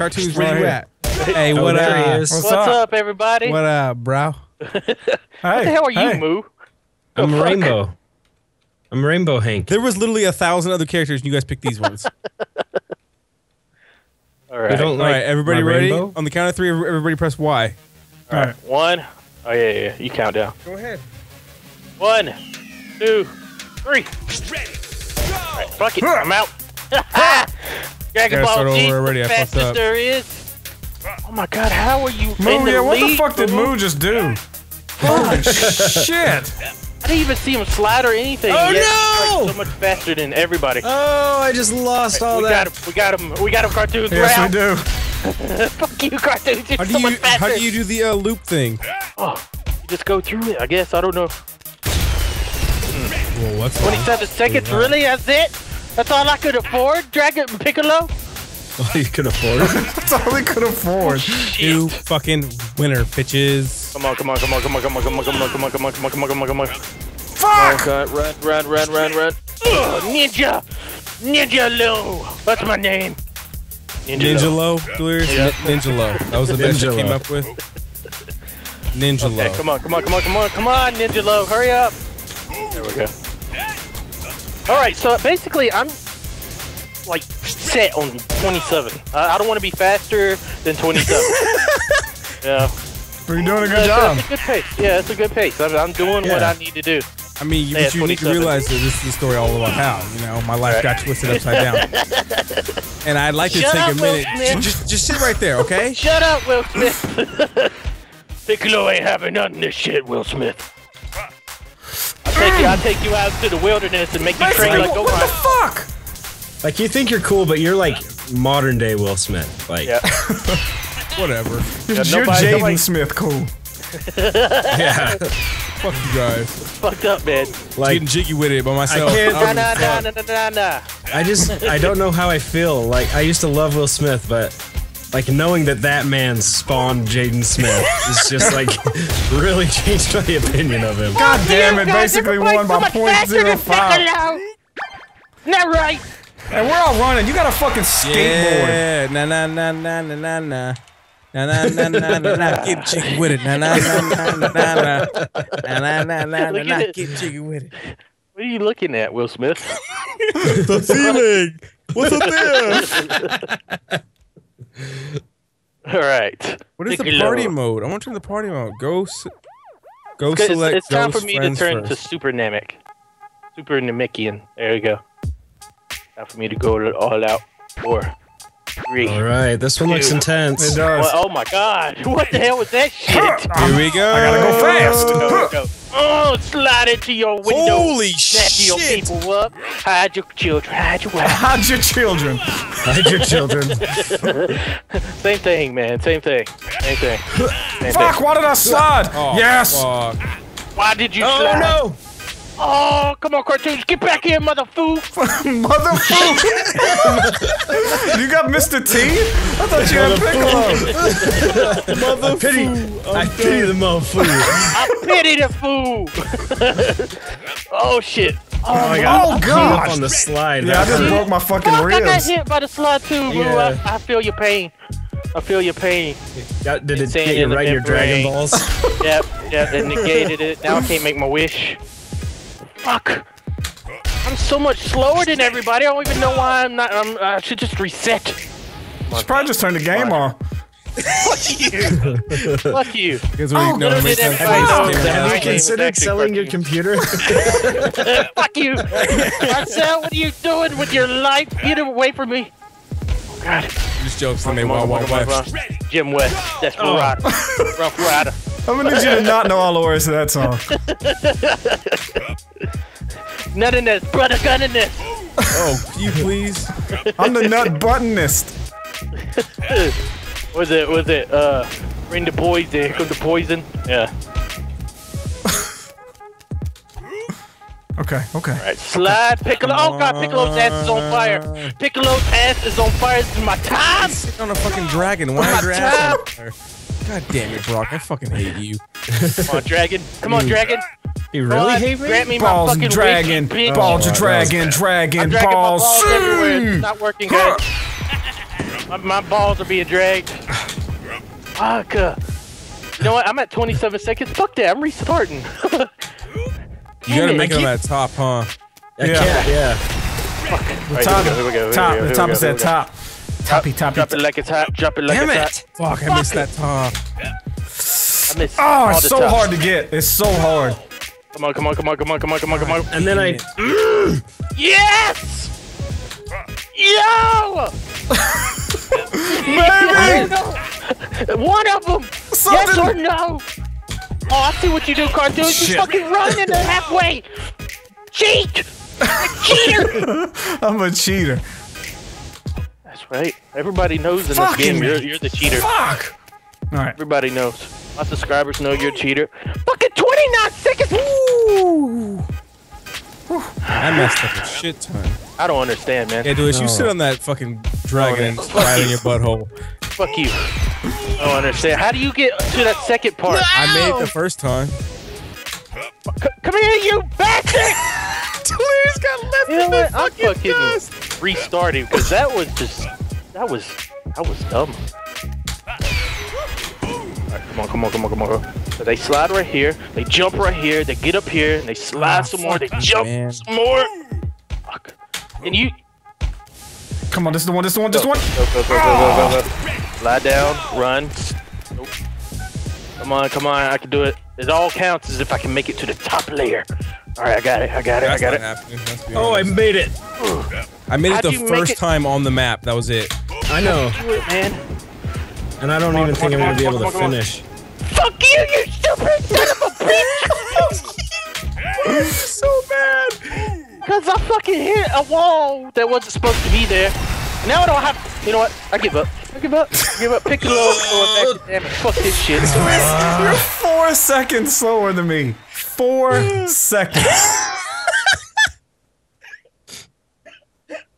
Cartoons, where Right you here. at? Hey, Oh, what there he up? is. What's What's up? up, everybody? What up, bro? What the hell are you, hey. Moo? I'm fuck? Rainbow. I'm Rainbow Hank. There was literally a thousand other characters, and you guys picked these ones. All right. We don't like right, everybody ready? rainbow? On the count of three, everybody press Y. All right. One. Oh yeah, yeah. yeah. You count down. Go ahead. One, two, three. All right, fuck it. I'm out. Dragon Gotta Ball start G, over already, the I fucked fastest up. there is. Oh my god, how are you in Moo, the yeah, what the fuck did Moo? Moo just do? Holy shit! I didn't even see him slide or anything. Oh, yet no! he's like so much faster than everybody. Oh, I just lost all we that. got him. We got him. We got him. Cartoons. Yes, We're we do. Fuck you, cartoons. You're How do so you much faster. how do you do the uh, loop thing? Oh, you just go through it. I guess. I don't know. Well, what's 27 seconds. Really? That's it? That's all I could afford. Dragon Piccolo. All you can afford. That's all we could afford. You fucking winner, bitches. Come on, come on, come on, come on, come on, come on, come on, come on, come on, come on, come on, come on, come on. Fuck! Okay, run, run, run, run, run. Ugh, ninja! Ninja Low! That's my name. Ninja Low, Delirious? Yeah. Ninja Low. That was the best you came up with. Ninja Okay, Low. come on, come on, come on, come on, come on, Ninja Low, hurry up. There we go. Alright, so basically I'm like set on 27. I, I don't want to be faster than 27. yeah. You're doing a good That's, job. that's a good pace. Yeah, it's a good pace. I'm, I'm doing what I need to do. I mean, you, but you need to realize that this is the story all about how, you know, my life got twisted upside down. And I'd like to Shut take up, a minute. Just, just sit right there, okay? Shut up, Will Smith. Piccolo ain't having none of this shit, Will Smith. I'll take you, I'll take you out to the wilderness and make you train like what the fuck? like you think you're cool, but you're like modern day Will Smith. Like Yeah. Whatever. You're nobody- Jaden nobody- Smith cool. yeah. Fuck you guys. Fucked up, man. Like Getting jiggy with it by myself. I can't- nah, nah, nah, nah, nah, nah. I just I don't know how I feel. Like I used to love Will Smith, but like knowing that that man spawned Jaden Smith is just like really changed my opinion of him. God damn it! Basically won by much point faster zero than five. Piccolo. Not right. And we're all running. You got a fucking skateboard. Yeah, na na na na na na na. Na na na na na na, get jiggy with it. Na na na na na na na. Na na na na na Look na, at it. get jiggy with it. What are you looking at, Will Smith? The feeling. What's up there? All right. What is the Piccolo. party mode? I want to turn the party mode. Go, s- go It's, select. it's time for me to turn first. to Super Namek. Super Namekian. There you go. Time for me to go all out. Four, three. All right, this one looks intense. It does. Well, oh my god. What the hell was that shit? Here we go. I gotta go fast. Go, go. Oh, slide into your window. Holy Snatch your shit! people up. Hide your children. Hide your wife. Hide your children. Hide your children. Same thing, man. Same thing. Same thing. Same Fuck! thing. Why did I slide? Oh, yes. fuck. Why did you oh slide? no! Oh, come on, cartoons. Get back here, mother fool. Motherfucker! you got Mr. T? I thought you had Piccolo. I pity, I pity the motherfucker. I pity the fool. oh, shit. Oh, my oh, I Oh, got God. hung up on the slide. Yeah, I just broke my fucking Fuck, I got ribs. hit by the slide too, bro. Yeah. I, I feel your pain. I feel your pain. Got- did it Insane get you right in your Dragon. Balls? Yep, yep, it negated it. Now I can't make my wish. Fuck. I'm so much slower than everybody. I don't even know why I'm not. I'm, I should just reset. Should probably just turn the game on. Fuck you. Fuck you. Because we Oh, know how many little did times everybody we know skipped that out. Have you game considered selling your cartoon. computer? Fuck you. Marcel, what are you doing with your life? Get away from me. Oh, God. Just jokes to me. Come on, Wild Wild West. Jim West. That's Oh. Marauder. Rough Rider. I'm gonna need you to not know all the words to that song. In this. Brother gun in this. Oh, can you please? I'm the nut buttonist. Was it, was it, uh, bring the poison, here come the poison? Yeah. Okay, okay. Alright, slide Piccolo. Oh god, Piccolo's ass is on fire. Piccolo's ass is on fire. This is my time. Sit on a fucking dragon. Why is your ass on fire? God damn it, Brock. I fucking hate you. Come on, dragon. Come on, dragon. You really on, hate me? Grant me Balls my and fucking dragon. wish, bitch. Balls Oh, and dragon, dragon, I'm balls. balls everywhere. It's not working, guys. My, my balls are being dragged. Fuck. uh, You know what? I'm at 27 seconds. Fuck that. I'm restarting. You gotta Damn it, make I it on that top, huh? I Yeah. can't. Yeah. Right, Top, here we go, here we go, top, here we the go, top here is we that go, here top. Toppy, toppy. Drop it like it's hot. Drop it like Damn it's it! Fuck, I missed that top. I missed Oh, it's so tops. hard to get. It's so hard. Come on, come on, come on, come on, come on, come on, come on. And then I. Yes! Yo! Baby! One of them! Yes or no? Oh, I see what you do, cartoon. You fucking run in the halfway. Cheat! Cheater! I'm a cheater. That's right. Everybody knows in this game you're, you're the cheater. Fuck! Alright. Everybody knows. My subscribers know you're a cheater. Fucking 29 seconds! Woo! I messed up a shit ton. I don't understand, man. Yeah, dude, you sit on that fucking dragon and Oh, ride in your butthole. Fuck you. I don't understand. How do you get to that second part? I made it the first time. C- come here, you bastard! Delirious got left You know what? I'm fucking restarting because that was just that was that was dumb. Alright, come on, come on, come on, come on. So they slide right here, they jump right here, they get up here, and they slide some more, they jump man. some more. Fuck. And you Come on, this is the one, this is the one, this is the one. go, go, go, go, go, go, go. Slide down, run. Nope. Come on, come on, I can do it. It all counts as if I can make it to the top layer. Alright, I got it, I got it, I got it. happening. Oh, I made it. I made it How'd the first it? time on the map. That was it. I know. Do it, man. And I don't on, even come think on, I'm gonna be come able on, to on, finish. Fuck you, you stupid son of a bitch! so bad. Because I fucking hit a wall that wasn't supposed to be there. Now I don't have. You know what? I give up. I give up. I give up. Piccolo going back damn it. Fuck this shit. You're four seconds slower than me. Four seconds.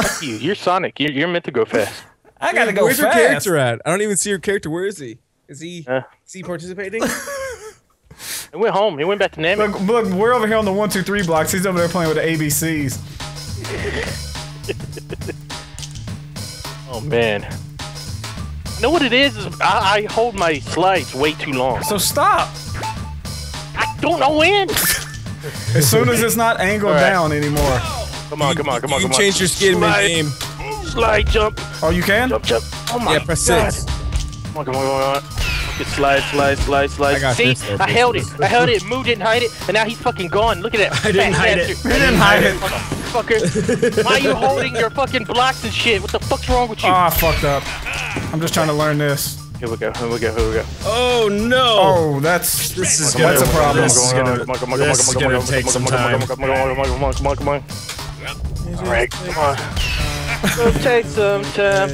Fuck you. You're Sonic. You're, you're meant to go fast. I gotta go Where's your character at? I don't even see your character. Where is he? Is he? Uh. Is he participating? He went home. He went back to Namek. Look, look, we're over here on the one, two, three blocks. He's over there playing with the ABCs. Oh man. You know what it is? is I, I hold my slides way too long. So stop. I don't know when. As soon as it's not angled All right. down anymore. Come on, come on, come on, you come on. change your skin Slide, mid-game. Slide, jump, Oh, you can? jump, jump. Oh my Yeah, press God. six. Come on, come on, come on. Okay, slide, slide, slide, slide. I See, this, though, I held it. I held it. Moo didn't hide it, and now he's fucking gone. Look at that. I didn't fat hide it. bastard. He didn't hide it. Fucker. Why are you holding your fucking blocks and shit? What the fuck's wrong with you? Ah, I fucked up. I'm just trying to learn this. here we go. Here we go. Here we go. Oh no! Oh, that's this is That's gonna, a problem. This is gonna, Come on, come on, this is come on, gonna come on, take come some on, come on, time. Come on, come on, come on, come on, come on, come on. All right, come on. It'll take some time.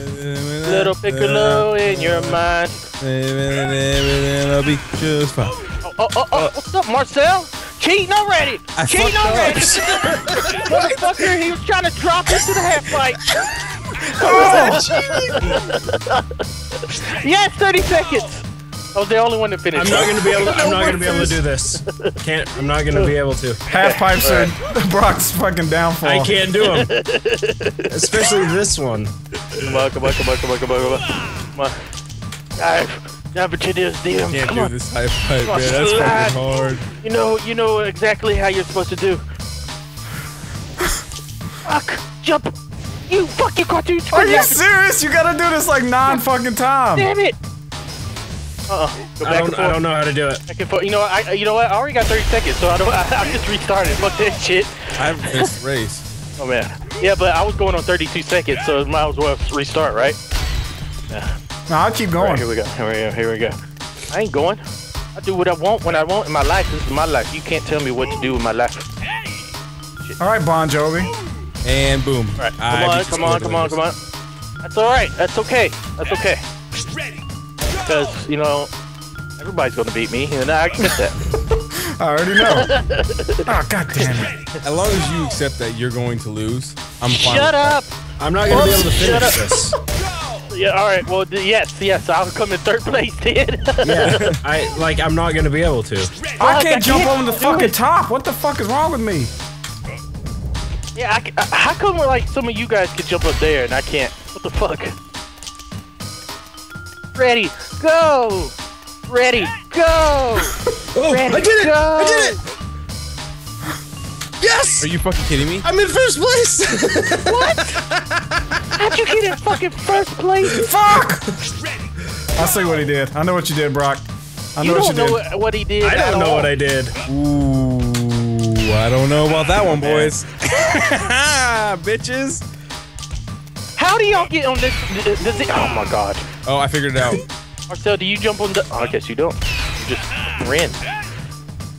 Little Piccolo in your mind. It'll be just fine. Oh, oh, oh, oh, what's up, Marcel? Cheating already! I Cheating fucked up. already! Motherfucker, he was trying to drop into the half pipe. Oh, yes, 30 seconds. I was the only one that finished. I'm not gonna be able. To, I'm not gonna be able to do this. Can't. I'm not gonna be able to. half pipes are Brock's fucking downfall. I can't do them. Especially this one. Come on, come on, come on, come on, come on, come on. Come on. Dive. Dive into this DM. Can't Come do on. this high pipe, Come man. That's slide. fucking ah. hard. You know, you know exactly how you're supposed to do. Fuck! Jump! You fucking cartoon Are you serious? You gotta do this like nine fucking times. Damn it! Go I back and don't. I don't know how to do it. Back and forth. You know what? I, you know what? I already got 30 seconds, so I don't. I, I just restarted. Fuck that shit. I haven't finished the race. Oh man. Yeah, but I was going on 32 seconds, so it might as well restart, right? No, I'll keep All right, going. here we go. Here we go. Here we go. I ain't going. I do what I want when I want in my life. This is my life. You can't tell me what to do with my life. All right, Bon Jovi. And boom. All right. Come I on, come on, come on, come on. That's all right. That's okay. That's okay. Because you know everybody's gonna beat me, and I accept that. I already know. oh, god damn it. As long as you accept that you're going to lose, I'm fine. Shut up. I'm not gonna be able to Shut finish up. this. Yeah. All right. Well, th- yes, yes. I'll come in third place dude. Yeah. I like. I'm not gonna be able to. I Fuck, I can't jump can't on the fucking it. top. What the fuck is wrong with me? yeah. I, c- uh, how come like some of you guys can jump up there and I can't? What the fuck? Ready, go! Ready, go! Oh, Ready, I did it! go! I did it! Yes! Are you fucking kidding me? I'm in first place! What? How'd you get in fucking first place? Fuck! I see what he did. I know what you did, Brock. I know You what you don't know did. what, what he did. I don't know all. what I did. Ooh, I don't know about that one, oh, boys. Bitches. How do y'all get on this? Does it, oh my god. Oh, I figured it out. Marcel, do you jump on the? Oh, I guess you don't. You just ran.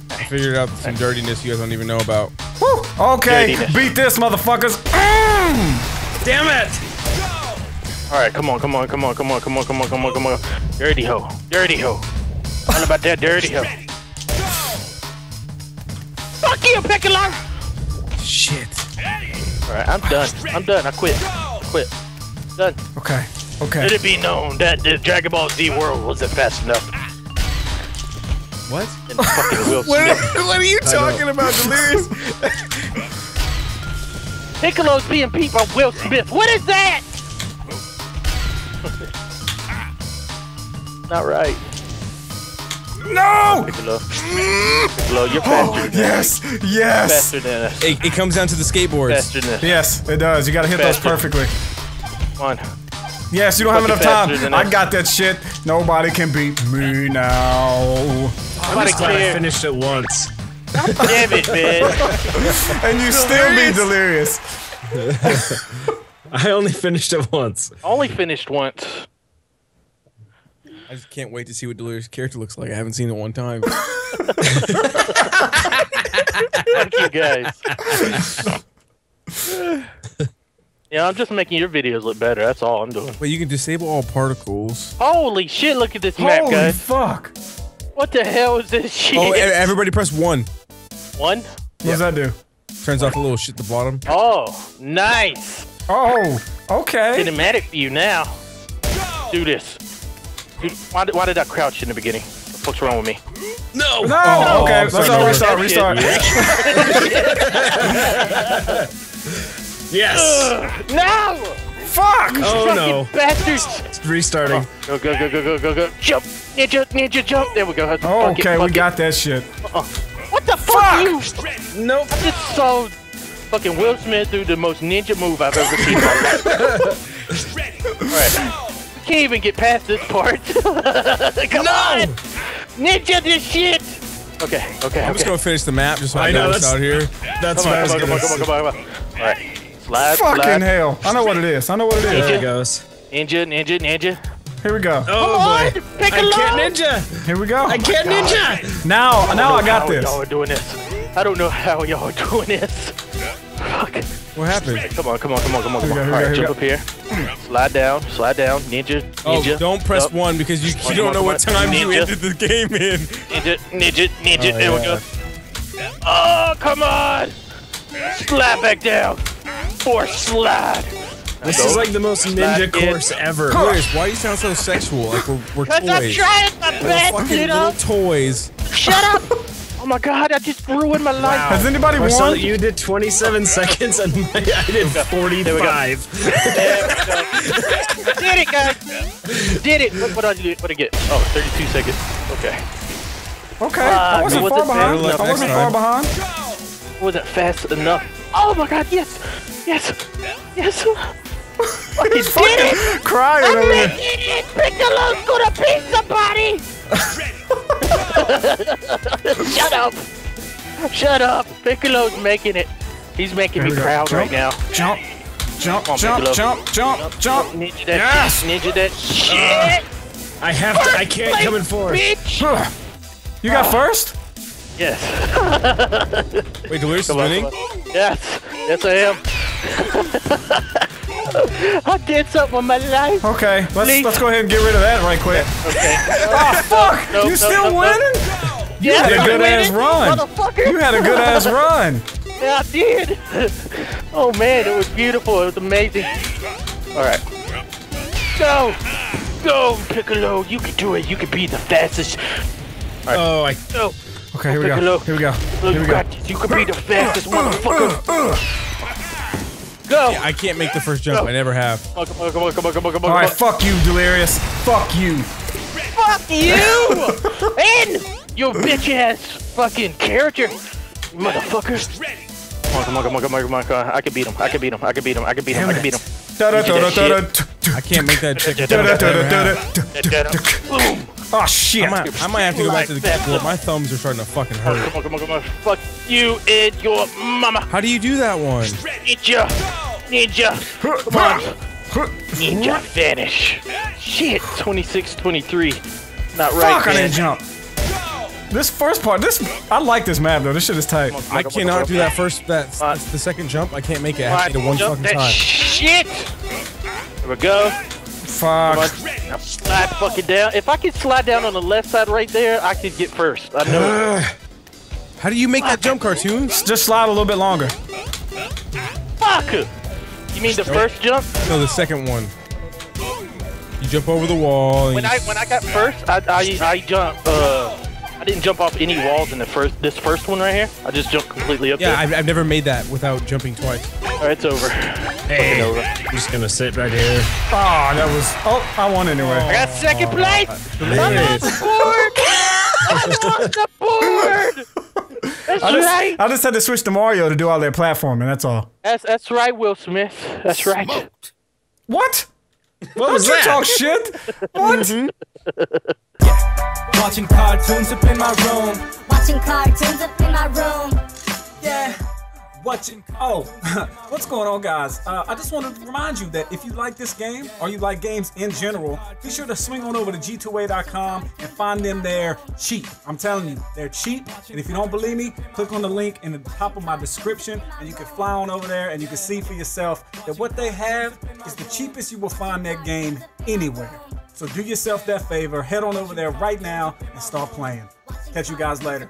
I figured out some dirtiness you guys don't even know about. Woo. Okay, Dirtiness. beat this, motherfuckers. Mm. Damn it! All right, come on, come on, come on, come on, come on, come on, come on, come on. Dirty hoe, dirty hoe. All about that dirty hoe. Fuck you, Piccolo! Shit. All right, I'm done. I'm done. I quit. I quit. Done. Okay, okay. Let it be known that the Dragon Ball Z world wasn't fast enough. What? And What, Smith. what are you talking about, Delirious? Piccolo's being beat by Will Smith. What is that? Not right, No! Piccolo. Piccolo, you're Oh, faster than yes, yes, Faster than us. it, it comes down to the skateboards. Faster than us. yes. It does. You gotta hit those perfectly. Come on. Yes, you don't have enough time. I got that shit. Nobody can beat me now. I'm Nobody just glad I finished it once. Damn it, man. And you still be delirious. I only finished it once. Only finished once. I just can't wait to see what Delirious' character looks like. I haven't seen it one time. Thank you guys. Yeah, I'm just making your videos look better. That's all I'm doing. but you can disable all particles. Holy shit! Look at this map, Holy guys. fuck. What the hell is this oh, shit? Oh, everybody press one. One. What does that do? Turns off the little shit at the bottom. Oh, nice. Oh, okay. Cinematic view now. Do this. Dude, why, did- why did I crouch in the beginning? What's wrong with me? No! No, Oh, okay. I'm Let's sorry, all no. restart, That restart. Yes! No! Fuck! Oh no. Bastards! Restarting. Oh, go, go, go, go, go, go, go. Jump! Ninja, ninja, jump! There we go. Oh, fuck it, Okay, we got that shit. What the fuck? You? Nope. I just saw fucking Will Smith do the most ninja move I've ever seen in my. Alright. We can't even get past this part. Come on! Ninja this shit! Okay, okay, I'm just gonna finish the map just so I, I know, know it's that's- out here. That's Come what I on, was come on, gonna come on, come on, come on, come on. Alright. Slide, Fucking slide. hell. I know what it is. I know what it is. There it goes. Ninja, ninja, ninja. Here we go. Oh on, boy. Piccolo! I can't ninja! Here we go. I can't oh ninja! Now, now I don't got how this. Y'all are doing this. I don't know how y'all are doing this. Fuck. What happened? Come on, come on, come on, come on, come on. Alright, jump up here. Slide down, slide down. Ninja, Oh, ninja. don't press Up. one because you, Come you don't on, know what on. time you Ninja. ended the game in. Ninja, ninja, ninja. Oh, there we go. Oh, come on! Slide back down. Force slide. This is like the most ninja Back in. course ever. Delirious, why you sound so sexual? Like we're, we're Cause I'm toys. trying my best, you know? toys. Shut up! Oh my god, I just ruined my life. Has anybody Marcel, won? you did 27 seconds and I did 45. Did it, guys! Did it! What, what did I do? What I get? Oh, 32 seconds. Okay. Okay, I Uh, wasn't was far behind. I wasn't far behind. Wasn't fast enough. Oh my god, yes! Yes! Yes! Fucking He's did fucking it! crying I'm over there. making it! Piccolo's gonna beat somebody! Shut up! Shut up! Piccolo's making it. He's making Here me proud Jump. right now. Jump, jump, on, jump, Piccolo. jump, jump, jump. Ninja that Yes! shit. Ninja that shit! I have to, I can't come in fourth. Bitch! You got uh, first? Yes. Wait, Delirious is Come on, winning? Yes. Yes, I am. I did something with my life. Okay, let's Please. let's go ahead and get rid of that right quick. Okay. Oh fuck! no, you no, still no, no. winning? You had a good ass run. Motherfucker. You had a good ass run. Yeah, I did. Oh man, it was beautiful. It was amazing. All right. Go. Go, Piccolo. You can do it. You can be the fastest. Oh, I, Go. Okay, here we Piccolo. go. Here we go. Here we go. got this. You can be the fastest motherfucker. Uh, uh, uh. Go. I can't make the first jump. I never have. Come on, come on, come on, come on, come on, come on. All right, fuck you, Delirious. Fuck you. Fuck you! In! your bitch ass fucking character, motherfucker. Come on, come on, come on, come on, come on, come on. I can beat him. I can beat him. I can beat him. I can beat him. I can beat him. I can't make that chicken. Boom. Oh shit. I might, I might have to go back to the keyboard. My thumbs are starting to fucking hurt. Come hurt. on, come on, come on. Fuck you and your mama. How do you do that one? Ninja. Ninja. Come on. Ninja vanish. Shit. 26, 23. Not right, Fuck, I man. didn't jump. This first part, this I like this map though. This shit is tight. I cannot do that first. That the second jump. I can't make it. I have to do one fucking time. Shit. There we go. Come on. Fuck. Now slide fucking down. If I could slide down on the left side right there, I could get first. I know. it. How do you make that jump, cartoons? Just slide a little bit longer. Fuck. You mean the first jump? No, the second one. You jump over the wall. And When I when I got first, I I, I jumped. Uh, I didn't jump off any walls in the first this first one right here. I just jumped completely up yeah, there. I've, I've never made that without jumping twice. All right, it's over. Fucking over. I'm just gonna sit right here. Oh, that was. Oh, I won anyway. I got second ah, place. I'm on the board. I'm on the board. That's I just, right. I just had to switch to Mario to do all their platforming. That's all. That's that's right, Will Smith. That's right. What? What was You that? talk shit? What? Mm-hmm. Watching cartoons up in my room. Watching cartoons up in my room. Yeah. Watching. Oh, what's going on, guys? Uh, I just wanted to remind you that if you like this game or you like games in general, be sure to swing on over to g2a.com and find them there cheap. I'm telling you, they're cheap. And if you don't believe me, click on the link in the top of my description and you can fly on over there and you can see for yourself that what they have is the cheapest you will find that game anywhere. So do yourself that favor, head on over there right now and start playing. Catch you guys later.